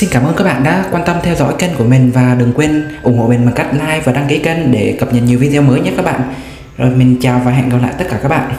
Xin cảm ơn các bạn đã quan tâm theo dõi kênh của mình và đừng quên ủng hộ mình bằng cách like và đăng ký kênh để cập nhật nhiều video mới nhé các bạn. Rồi mình chào và hẹn gặp lại tất cả các bạn.